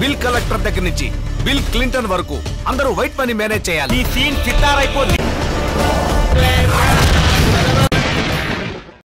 Bill collector దగ్గర నుంచి bill Clinton వరకు అందరూ వైట్ మనీ మేనేజ్ చేయాలి. ఈ సీన్ సితారైపోద్ది.